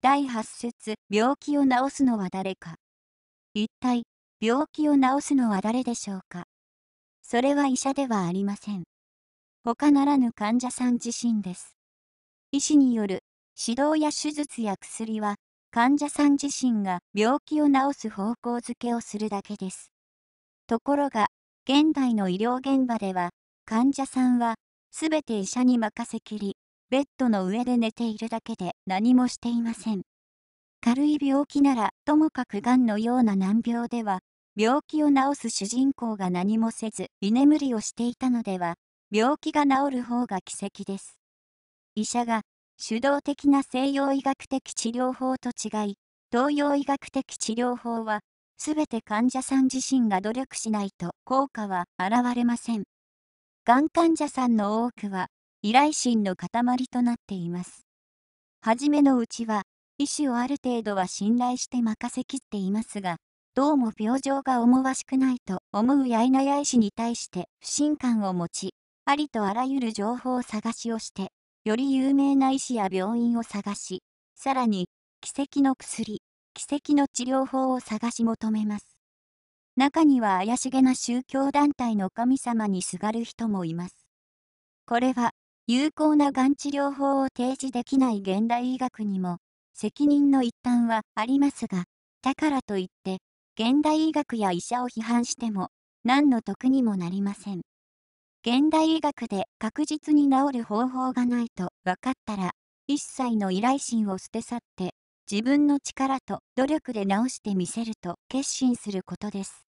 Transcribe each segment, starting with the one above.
第8節病気を治すのは誰か一体、病気を治すのは誰でしょうかそれは医者ではありません。他ならぬ患者さん自身です。医師による指導や手術や薬は患者さん自身が病気を治す方向づけをするだけです。ところが、現代の医療現場では患者さんはすべて医者に任せきり、ベッドの上で寝ているだけで何もしていません。軽い病気ならともかく癌のような難病では、病気を治す主人公が何もせず居眠りをしていたのでは、病気が治る方が奇跡です。医者が主導的な西洋医学的治療法と違い、東洋医学的治療法は、すべて患者さん自身が努力しないと効果は現れません。がん患者さんの多くは、依頼心の塊となっています。はじめのうちは、医師をある程度は信頼して任せきっていますが、どうも病状が思わしくないと思うやいなや医師に対して不信感を持ち、ありとあらゆる情報を探しをして、より有名な医師や病院を探し、さらに、奇跡の薬、奇跡の治療法を探し求めます。中には怪しげな宗教団体の神様にすがる人もいます。これは、有効ながん治療法を提示できない現代医学にも、責任の一端はありますが、だからといって、現代医学や医者を批判しても、何の得にもなりません。現代医学で確実に治る方法がないと分かったら、一切の依頼心を捨て去って、自分の力と努力で治してみせると決心することです。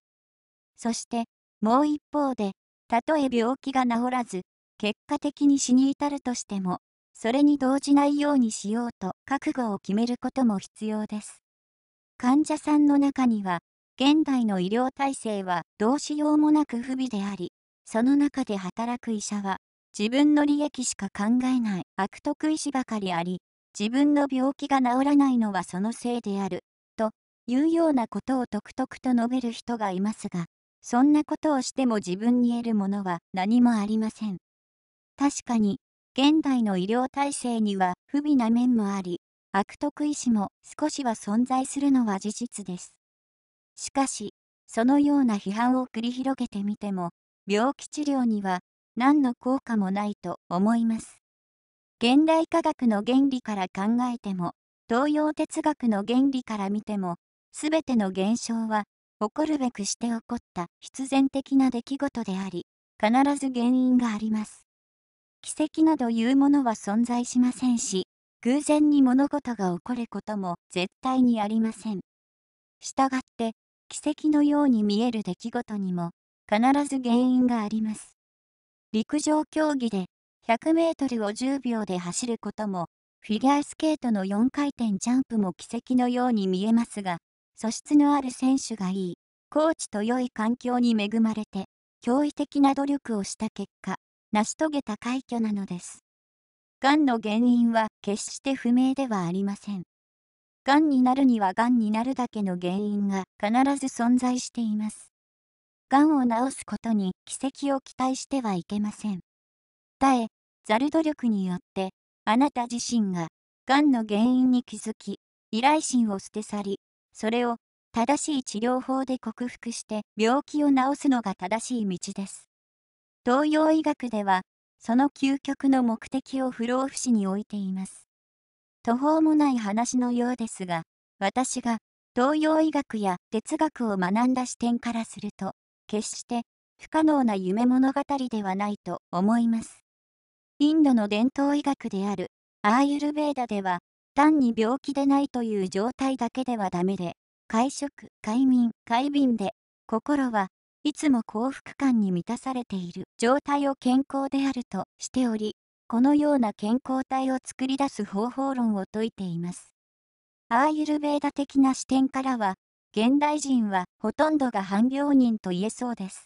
そして、もう一方で、たとえ病気が治らず、結果的に死に至るとしても、それに動じないようにしようと覚悟を決めることも必要です。患者さんの中には、現代の医療体制はどうしようもなく不備であり、その中で働く医者は、自分の利益しか考えない悪徳医師ばかりあり、自分の病気が治らないのはそのせいである、というようなことをとくとくと述べる人がいますが、そんなことをしても自分に得るものは何もありません。確かに、現代の医療体制には不備な面もあり、悪徳医師も少しは存在するのは事実です。しかし、そのような批判を繰り広げてみても、病気治療には何の効果もないと思います。現代科学の原理から考えても、東洋哲学の原理から見ても、すべての現象は、起こるべくして起こった必然的な出来事であり、必ず原因があります。奇跡などいうものは存在しませんし、偶然に物事が起こることも絶対にありません。したがって、奇跡のように見える出来事にも、必ず原因があります。陸上競技で100メートルを10秒で走ることも、フィギュアスケートの4回転ジャンプも奇跡のように見えますが、素質のある選手がいい、コーチと良い環境に恵まれて、驚異的な努力をした結果、成し遂げた快挙なのです。癌の原因は決して不明ではありません。癌になるには癌になるだけの原因が必ず存在しています。癌を治すことに奇跡を期待してはいけません。耐え、ざる努力によって、あなた自身が癌の原因に気づき、依頼心を捨て去り、それを正しい治療法で克服して病気を治すのが正しい道です。東洋医学では、その究極の目的を不老不死に置いています。途方もない話のようですが、私が東洋医学や哲学を学んだ視点からすると、決して不可能な夢物語ではないと思います。インドの伝統医学であるアーユルベーダでは、単に病気でないという状態だけではダメで、会食、快眠、快便で、心はいつも幸福感に満たされている状態を健康であるとしており、このような健康体を作り出す方法論を説いています。アーユルベーダ的な視点からは、現代人はほとんどが半病人と言えそうです。